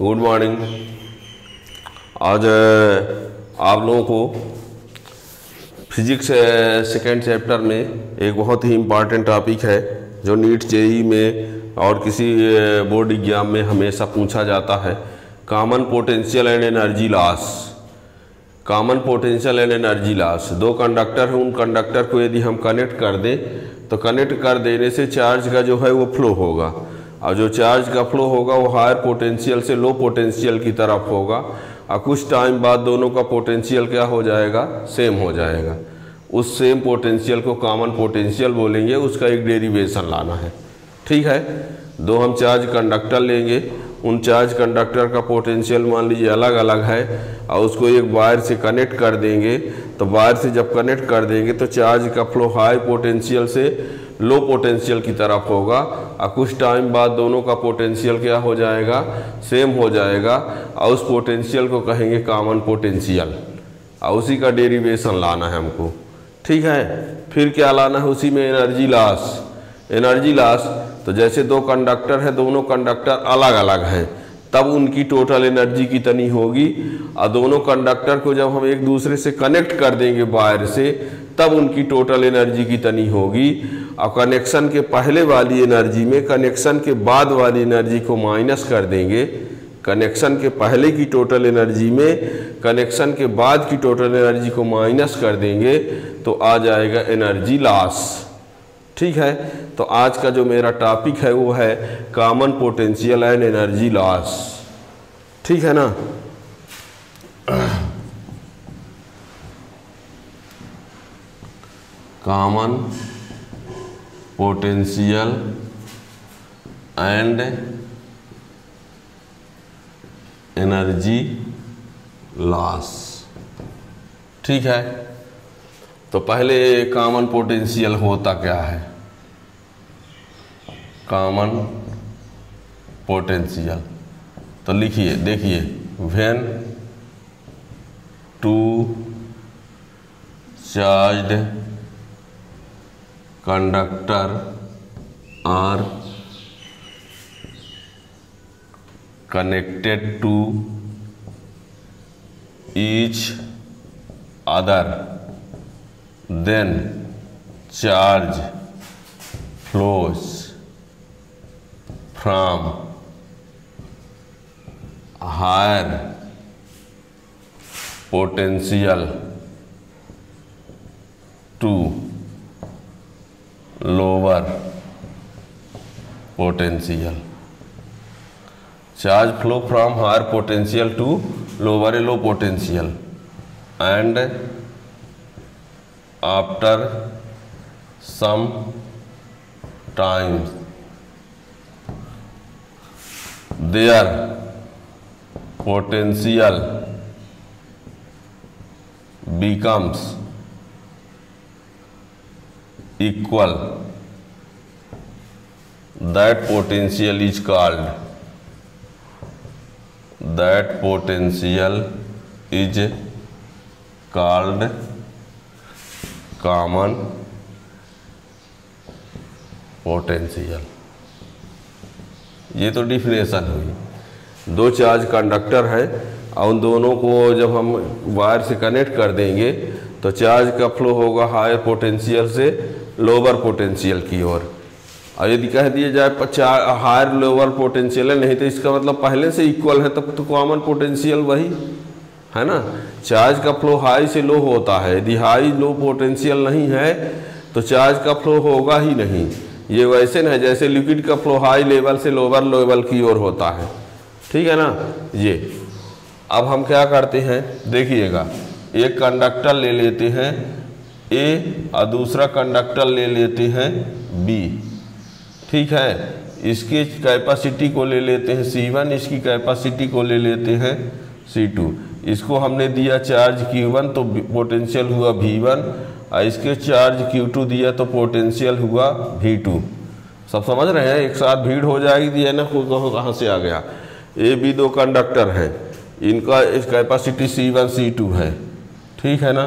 Good morning आज आप लोगों को फिजिक्स सेकेंड चैप्टर में एक बहुत ही इम्पॉर्टेंट टॉपिक है जो नीट जेई e में और किसी बोर्ड एग्जाम में हमेशा पूछा जाता है common potential and energy loss common potential and energy loss दो कंडक्टर हैं उन कंडक्टर को यदि हम कनेक्ट कर दें तो कनेक्ट कर देने से चार्ज का जो है वो फ्लो होगा और जो चार्ज का फ्लो होगा वो हायर पोटेंशियल से लो पोटेंशियल की तरफ होगा और कुछ टाइम बाद दोनों का पोटेंशियल क्या हो जाएगा सेम हो जाएगा उस सेम पोटेंशियल को कॉमन पोटेंशियल बोलेंगे उसका एक डेरिवेशन लाना है ठीक है दो हम चार्ज कंडक्टर लेंगे उन चार्ज कंडक्टर का पोटेंशियल मान लीजिए अलग अलग है और उसको एक वायर से कनेक्ट कर देंगे तो वायर से जब कनेक्ट कर देंगे तो चार्ज का फ्लो हाई पोटेंशियल से लो पोटेंशियल की तरफ होगा और कुछ टाइम बाद दोनों का पोटेंशियल क्या हो जाएगा सेम हो जाएगा और उस पोटेंशियल को कहेंगे कॉमन पोटेंशियल और उसी का डेरिवेशन लाना है हमको ठीक है फिर क्या लाना है उसी में एनर्जी लॉस एनर्जी लॉस तो जैसे दो कंडक्टर है दोनों कंडक्टर अलग अलग हैं तब उनकी टोटल एनर्जी कितनी होगी और दोनों कंडक्टर को जब हम एक दूसरे से कनेक्ट कर देंगे वायर से तब उनकी टोटल एनर्जी कितनी होगी और कनेक्शन के पहले वाली एनर्जी में कनेक्शन के बाद वाली एनर्जी को माइनस कर देंगे कनेक्शन के पहले की टोटल एनर्जी में कनेक्शन के बाद की टोटल एनर्जी को माइनस कर देंगे तो आ जाएगा एनर्जी लॉस ठीक है तो आज का जो मेरा टॉपिक है वो है common potential and energy loss ठीक है ना common potential and energy loss ठीक है तो पहले कॉमन पोटेंशियल होता क्या है कॉमन पोटेंशियल तो लिखिए देखिए when two charge conductor are connected to each other then charge flows from higher potential to lower potential charge flow from higher potential to lower low potential and After some time, their potential becomes equal. That potential is called common potential ये तो definition हुई दो charge conductor है और उन दोनों को जब हम वायर से कनेक्ट कर देंगे तो चार्ज का फ्लो होगा हायर पोटेंशियल से लोअर पोटेंशियल की ओर और यदि कह दिया जाए चार हायर लोअर पोटेंशियल है नहीं तो इसका मतलब पहले से इक्वल है तब तो कॉमन पोटेंशियल वही है ना चार्ज का फ्लो हाई से लो होता है यदि हाई लो पोटेंशियल नहीं है तो चार्ज का फ्लो होगा ही नहीं ये वैसे न जैसे लिक्विड का फ्लो हाई लेवल से लोअर लेवल की ओर होता है ठीक है ना ये अब हम क्या करते हैं देखिएगा एक कंडक्टर ले लेते हैं ए और दूसरा कंडक्टर ले लेते हैं बी ठीक है इसके कैपेसिटी को ले लेते हैं सी वन इसकी कैपेसिटी को ले लेते हैं सी टू इसको हमने दिया चार्ज Q1 तो पोटेंशियल हुआ V1 और इसके चार्ज Q2 दिया तो पोटेंशियल हुआ V2 सब समझ रहे हैं एक साथ भीड़ हो जाएगी है ना खुद कहो कहाँ से आ गया ए बी दो कंडक्टर हैं इनका इस capacity C one C two है ठीक है ना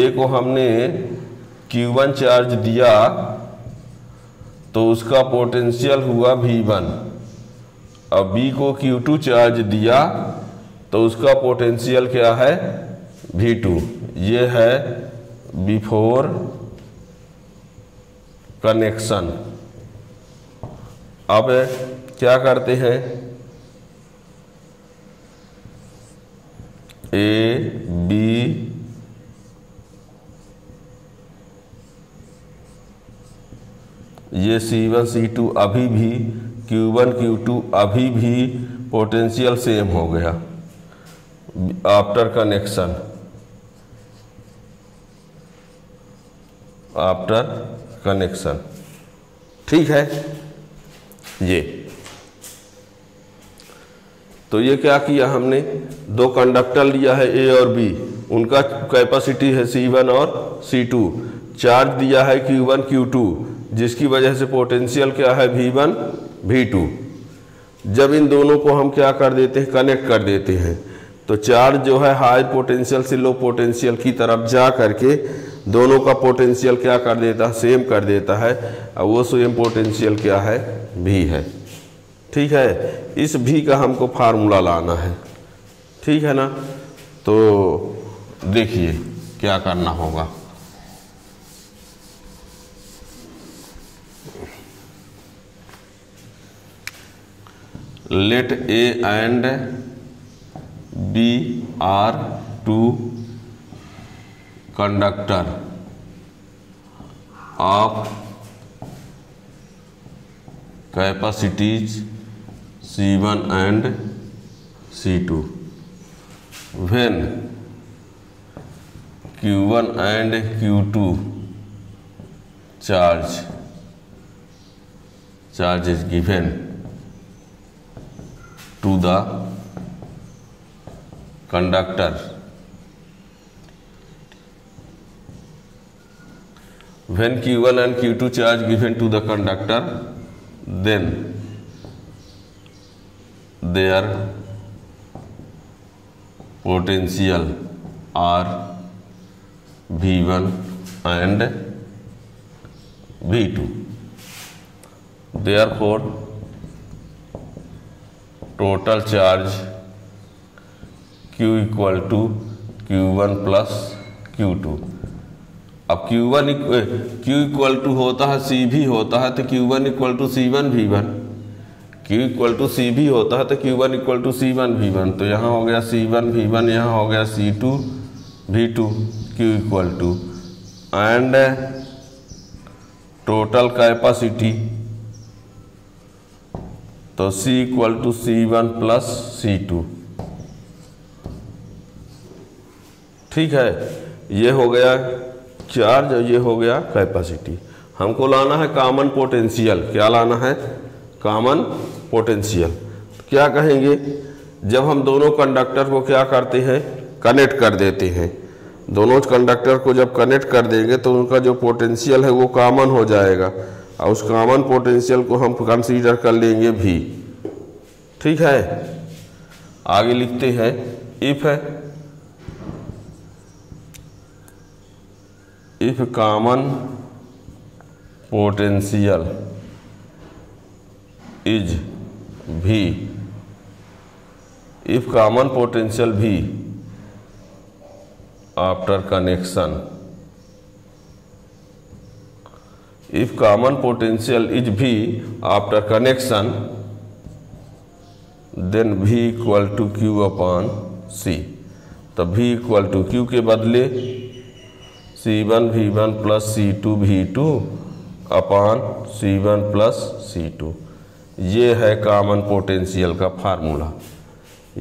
ए को हमने Q1 चार्ज दिया तो उसका पोटेंशियल हुआ V1 और बी को Q2 चार्ज दिया तो उसका पोटेंशियल क्या है वी टू ये है बिफोर कनेक्शन अब क्या करते हैं ए बी ये सी वन सी टू अभी भी क्यू वन क्यू टू अभी भी पोटेंशियल सेम हो गया आफ्टर कनेक्शन आफ्टर कनेक्शन ठीक है ये तो ये क्या किया हमने दो कंडक्टर लिया है ए और बी उनका कैपेसिटी है सी वन और सी टू चार्ज दिया है क्यू वन क्यू टू जिसकी वजह से पोटेंशियल क्या है वी वन वी टू जब इन दोनों को हम क्या कर देते हैं कनेक्ट कर देते हैं तो चार्ज जो है हाई पोटेंशियल से लो पोटेंशियल की तरफ जा करके दोनों का पोटेंशियल क्या कर देता है सेम कर देता है और वो सेम पोटेंशियल क्या है भी है ठीक है इस भी का हमको फार्मूला लाना है ठीक है ना तो देखिए क्या करना होगा let A and B are two conductor of capacities C1 and C2. When Q1 and Q2 charge is given to the conductor when q1 and q2 charge given to the conductor then their potential are v1 and v2 therefore total charge Q equal to Q one plus Q two अब Q one Q equal to होता है C V होता है तो Q one equal to C one V one Q equal to C V होता है तो Q one equal to C one V one तो यहाँ हो गया सी वन भी वन यहाँ हो गया C two V two Q equal to and total capacity तो C equal to C one plus C two ठीक है ये हो गया चार्ज और ये हो गया कैपेसिटी हमको लाना है कॉमन पोटेंशियल क्या लाना है कॉमन पोटेंशियल क्या कहेंगे जब हम दोनों कंडक्टर को क्या करते हैं कनेक्ट कर देते हैं दोनों कंडक्टर को जब कनेक्ट कर देंगे तो उनका जो पोटेंशियल है वो कॉमन हो जाएगा और उस कॉमन पोटेंशियल को हम कंसीडर कर लेंगे भी ठीक है आगे लिखते हैं इफ है if common potential is V if common potential V after connection if common potential is V after connection then V equal to Q upon C तो भी इक्वल टू क्यू के बदले C one V one plus C two V two upon C one plus C two ये है कामन potential का formula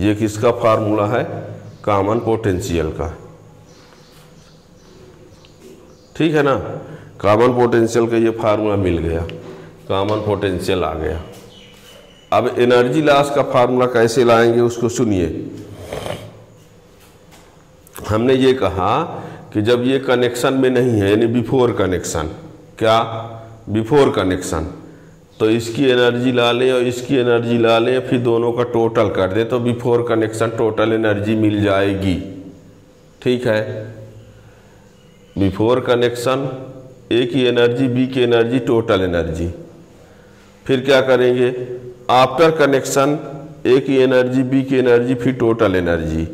ये किसका formula है कामन potential का ठीक है ना कामन पोटेंशियल का ये फार्मूला मिल गया कामन पोटेंशियल आ गया अब एनर्जी लॉस का फार्मूला कैसे लाएंगे उसको सुनिए हमने ये कहा कि जब ये कनेक्शन में नहीं है यानी बिफोर कनेक्शन क्या बिफोर कनेक्शन तो इसकी एनर्जी ला लें और इसकी एनर्जी ला लें फिर दोनों का टोटल कर दें तो बिफोर कनेक्शन टोटल एनर्जी मिल जाएगी ठीक है बिफोर कनेक्शन ए की एनर्जी बी की एनर्जी टोटल एनर्जी फिर क्या करेंगे आफ्टर कनेक्शन ए की एनर्जी बी की एनर्जी फिर टोटल एनर्जी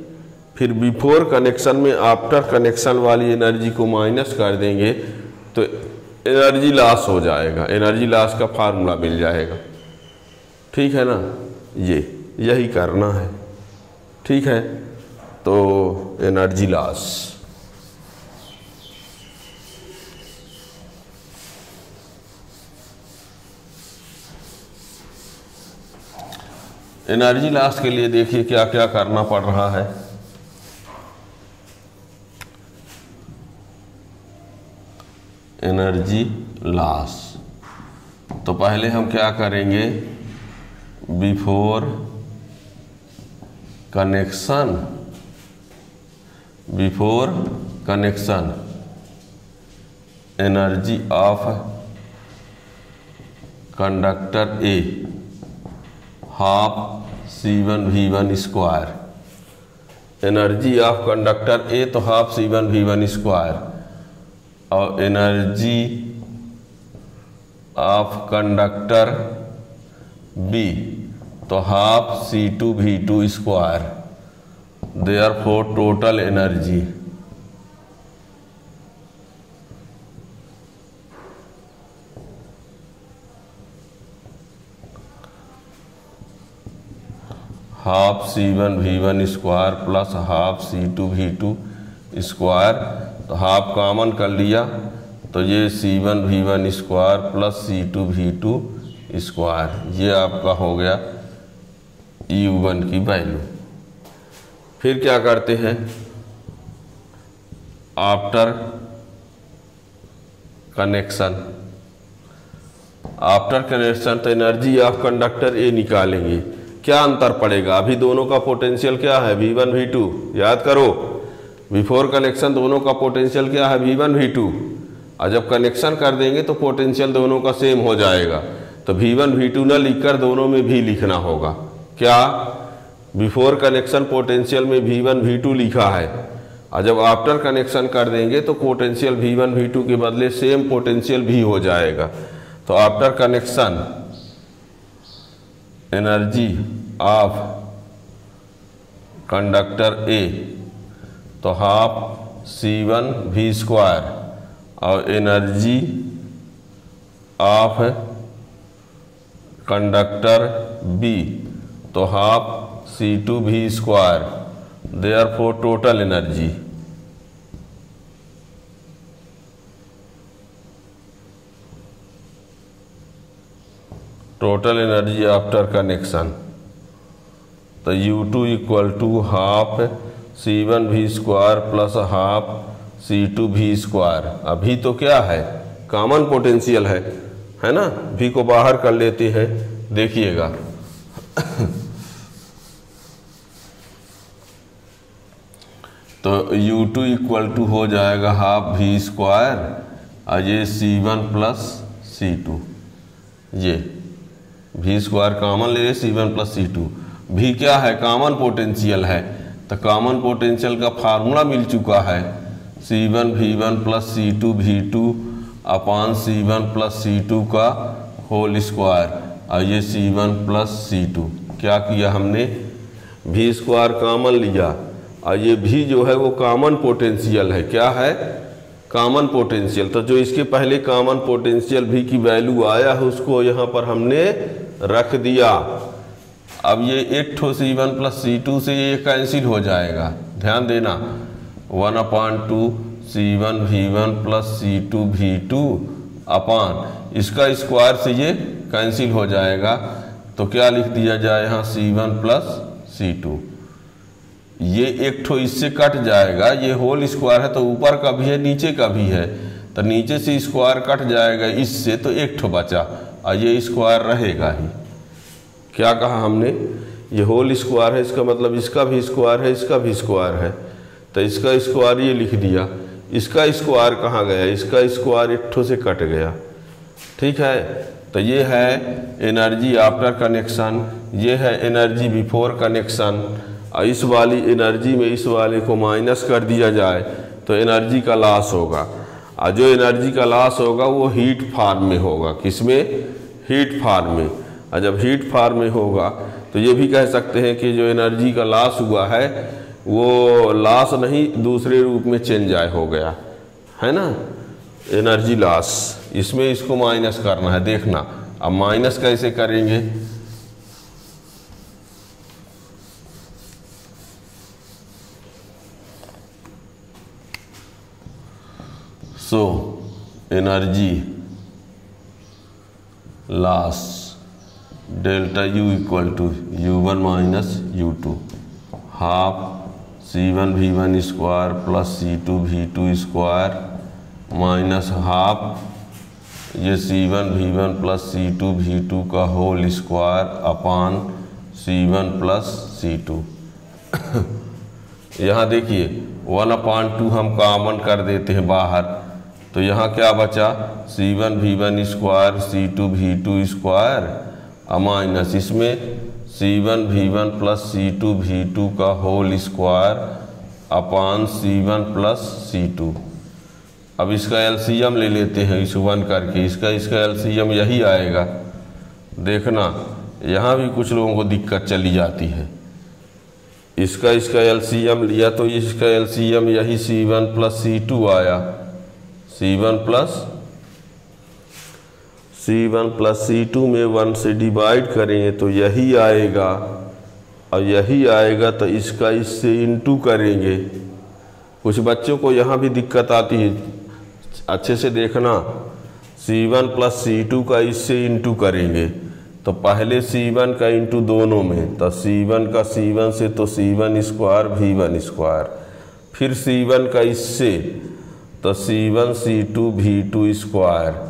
फिर बिफोर कनेक्शन में आफ्टर कनेक्शन वाली एनर्जी को माइनस कर देंगे तो एनर्जी लॉस हो जाएगा एनर्जी लॉस का फार्मूला मिल जाएगा ठीक है ना ये यही करना है ठीक है तो एनर्जी लॉस एनर्जी लॉस के लिए देखिए क्या क्या करना पड़ रहा है एनर्जी लॉस तो पहले हम क्या करेंगे before connection before connection energy of conductor A half C one V one square energy of conductor A तो half C one V one square और एनर्जी ऑफ कंडक्टर बी तो half C two V two square therefore total energy half C one V one square plus half C two V two square तो half common कर लिया तो ये C one V one square plus C two V two square ये आपका हो गया you one की वैल्यू फिर क्या करते हैं आफ्टर कनेक्शन आफ्टर कनेक्शन तो एनर्जी ऑफ कंडक्टर ए निकालेंगे क्या अंतर पड़ेगा अभी दोनों का पोटेंशियल क्या है वी वन वी टू याद करो बिफोर कनेक्शन दोनों का पोटेंशियल क्या है वी वन वी टू और जब कनेक्शन कर देंगे तो पोटेंशियल दोनों का सेम हो जाएगा तो वी वन वी टू लिख लिखकर दोनों में भी लिखना होगा क्या बिफोर कनेक्शन पोटेंशियल में वी वन वी टू लिखा है और जब आफ्टर कनेक्शन कर देंगे तो potential V one V two के बदले सेम पोटेंशियल भी हो जाएगा तो after connection energy of conductor A तो half C one V square और एनर्जी ऑफ कंडक्टर बी तो half C two V square therefore total energy total energy after connection तो U2 two equal to half C one V square plus half C two V square अभी तो क्या है common potential है है ना भी को बाहर कर लेते हैं देखिएगा तो u2 टू इक्वल टू हो जाएगा हाफ भी स्क्वायर और ये C one plus C two ये भी स्क्वायर कॉमन ले C one plus C two भी क्या है कॉमन पोटेंशियल है तो कॉमन पोटेंशियल का फार्मूला मिल चुका है C one V one plus C two V two upon C one plus C two का होल स्क्वायर और ये C one plus C two क्या किया हमने वी स्क्वायर कामन लिया और ये भी जो है वो कामन पोटेंशियल है क्या है कामन पोटेंशियल तो जो इसके पहले कामन पोटेंशियल भी की वैल्यू आया है उसको यहाँ पर हमने रख दिया अब ये एक ठो C one plus C two से ये कैंसिल हो जाएगा ध्यान देना one upon two C one V one plus C two V two upon इसका स्क्वायर से ये कैंसिल हो जाएगा तो क्या लिख दिया जाए यहाँ C one plus C two ये एक ठो इससे कट जाएगा ये होल स्क्वायर है तो ऊपर का भी है नीचे का भी है तो नीचे से स्क्वायर कट जाएगा इससे तो एक ठो बचा और ये स्क्वायर रहेगा ही क्या कहा हमने ये होल स्क्वायर है इसका मतलब इसका भी स्क्वायर है इसका भी स्क्वायर है तो इसका स्क्वायर ये लिख दिया इसका स्क्वायर कहाँ गया इसका स्क्वायर इट्ठो से कट गया ठीक है तो ये है एनर्जी आफ्टर कनेक्शन ये है एनर्जी बिफोर कनेक्शन और इस वाली एनर्जी में इस वाले को माइनस कर दिया जाए तो एनर्जी का लॉस होगा और जो एनर्जी का लॉस होगा वो हीट फार्म में होगा किसमें हीट फार्म में और जब हीट फार्म में होगा तो ये भी कह सकते हैं कि जो एनर्जी का लॉस हुआ है वो लॉस नहीं दूसरे रूप में चेंज आय हो गया है ना एनर्जी लॉस इसमें इसको माइनस करना है देखना अब माइनस कैसे करेंगे so energy loss delta U equal to U one minus U two half C one V one square plus C two V two square minus half ये C one V one plus C two V two का whole square upon C one plus C two यहाँ देखिए one upon two हम कामन कर देते हैं बाहर तो यहाँ क्या बचा C one V one square सी two V two square minus इसमें C one V one plus C two V two का whole square upon C one plus C two अब इसका एलसीएम ले लेते हैं इस वन करके इसका इसका एलसीएम यही आएगा देखना यहाँ भी कुछ लोगों को दिक्कत चली जाती है इसका इसका एलसीएम लिया तो इसका एलसीएम यही C one plus C two आया C one plus C one plus C two में वन से डिवाइड करेंगे तो यही आएगा और यही आएगा तो इसका इससे इंटू करेंगे कुछ बच्चों को यहाँ भी दिक्कत आती है अच्छे से देखना C one plus C two का इससे इंटू करेंगे तो पहले सी वन का इंटू दोनों में तो सी वन का सी वन से तो C one square V one square फिर सी वन का इससे तो C one C two V two square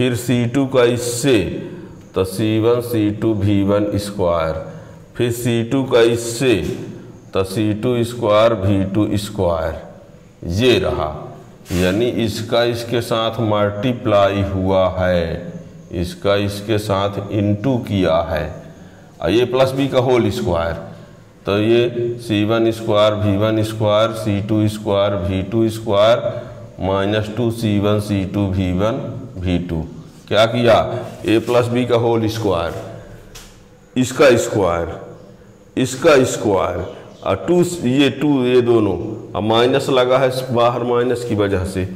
फिर C2 का इससे तो C1 C2 V1 स्क्वायर फिर C2 का इससे तो C2 स्क्वायर V2 स्क्वायर ये रहा यानी इसका इसके साथ मल्टीप्लाई हुआ है इसका इसके साथ इंटू किया है और ये प्लस बी का होल स्क्वायर तो ये C one square V one square C two square V two square minus two C one C two V one V two क्या किया ए प्लस बी का होल स्क्वायर इसका square इसका square और two ये two ये दोनों और माइनस लगा है बाहर माइनस की वजह से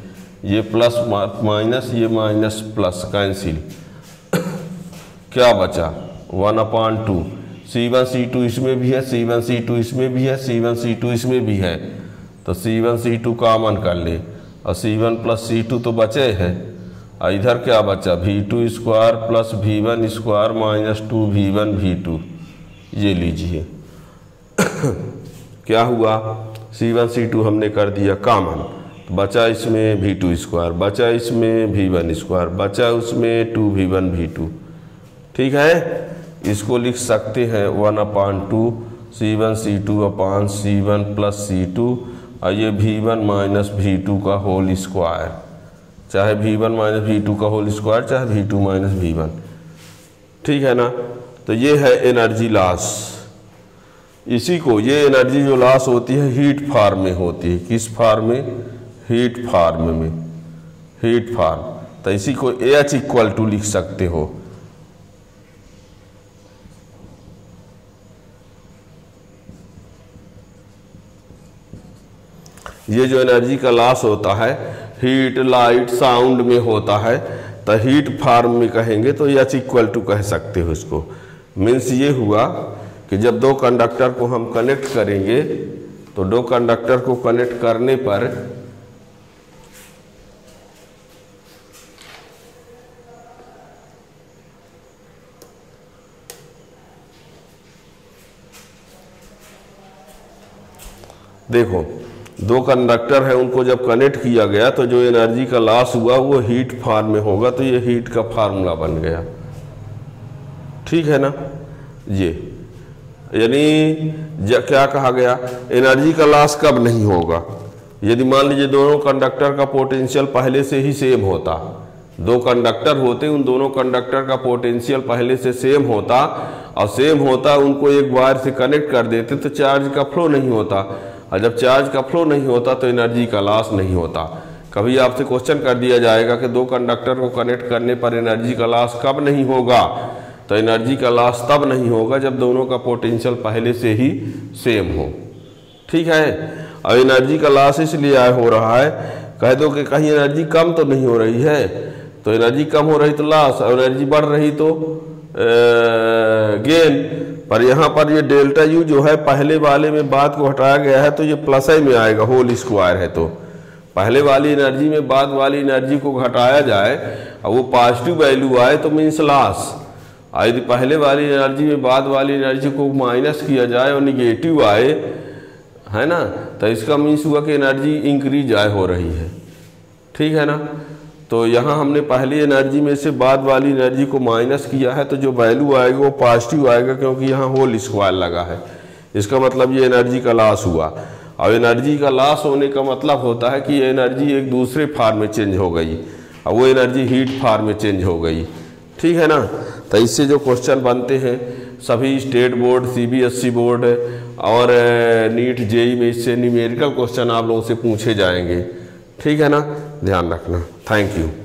ये प्लस माइनस ये माइनस प्लस कैंसिल क्या बचा one upon two C one C two इसमें भी है सी वन सी टू इसमें भी है सी वन सी टू इसमें भी है तो C one C two common कर ले और C one plus C two तो बचे है इधर क्या बचा भी टू स्क्वायर प्लस भी one square minus two V one V two ये लीजिए क्या हुआ सी वन सी टू हमने कर दिया कामन तो बचा इसमें भी टू स्क्वायर बचा इसमें भी वन स्क्वायर बचा उसमें two V one V two ठीक है इसको लिख सकते हैं one upon two C one C two upon C one plus C two और ये भी वन माइनस वी टू का होल स्क्वायर चाहे V one minus V two का होल स्क्वायर चाहे V two minus V one ठीक है ना तो ये है एनर्जी लॉस इसी को ये एनर्जी जो लॉस होती है हीट फार्म में होती है किस फार्म में हीट फार्म में हीट फार्म तो इसी को ए एच इक्वल टू लिख सकते हो ये जो एनर्जी का लॉस होता है हीट लाइट साउंड में होता है तो हीट फार्म में कहेंगे तो यच इक्वल टू कह सकते हो इसको मीन्स ये हुआ कि जब दो कंडक्टर को हम कनेक्ट करेंगे तो दो कंडक्टर को कनेक्ट करने पर देखो दो कंडक्टर हैं उनको जब कनेक्ट किया गया तो जो एनर्जी का लॉस हुआ वो हीट फार्म में होगा तो ये हीट का फार्मूला बन गया ठीक है ना ये यानी क्या कहा गया एनर्जी का लॉस कब नहीं होगा यदि मान लीजिए दोनों कंडक्टर का पोटेंशियल पहले से ही सेम होता दो कंडक्टर होते उन दोनों कंडक्टर का पोटेंशियल पहले से सेम होता और सेम होता उनको एक वायर से कनेक्ट कर देते तो चार्ज का फ्लो नहीं होता और जब चार्ज का फ्लो नहीं होता तो एनर्जी का लॉस नहीं होता कभी आपसे क्वेश्चन कर दिया जाएगा कि दो कंडक्टर को कनेक्ट करने पर एनर्जी का लॉस कब नहीं होगा तो एनर्जी का लॉस तब नहीं होगा जब दोनों का पोटेंशियल पहले से ही सेम हो ठीक है और एनर्जी का लॉस इसलिए हो रहा है कह दो कि कहीं एनर्जी कम तो नहीं हो रही है तो एनर्जी कम हो रही तो लॉस और एनर्जी बढ़ रही तो गेन पर यहाँ पर ये डेल्टा यू जो है पहले वाले में बात को हटाया गया है तो ये प्लस आई में आएगा होल स्क्वायर है तो पहले वाली एनर्जी में बाद वाली एनर्जी को घटाया जाए और वो पॉजिटिव वैल्यू आए तो मीन्स लॉस और यदि पहले वाली एनर्जी में बाद वाली एनर्जी को माइनस किया जाए और निगेटिव आए है ना तो इसका मीन्स हुआ कि एनर्जी इंक्रीज आए हो रही है ठीक है ना तो यहाँ हमने पहली एनर्जी में से बाद वाली एनर्जी को माइनस किया है तो जो वैल्यू आएगी वो पॉजिटिव आएगा क्योंकि यहाँ होल स्क्वायर लगा है इसका मतलब ये एनर्जी का लॉस हुआ अब एनर्जी का लॉस होने का मतलब होता है कि ये एनर्जी एक दूसरे फार्म में चेंज हो गई और वो एनर्जी हीट फार्म में चेंज हो गई ठीक है ना तो इससे जो क्वेश्चन बनते हैं सभी स्टेट बोर्ड सी बोर्ड और नीट जेई में इससे न्यूमेरिकल क्वेश्चन आप लोगों से पूछे जाएंगे ठीक है ना ध्यान रखना थैंक यू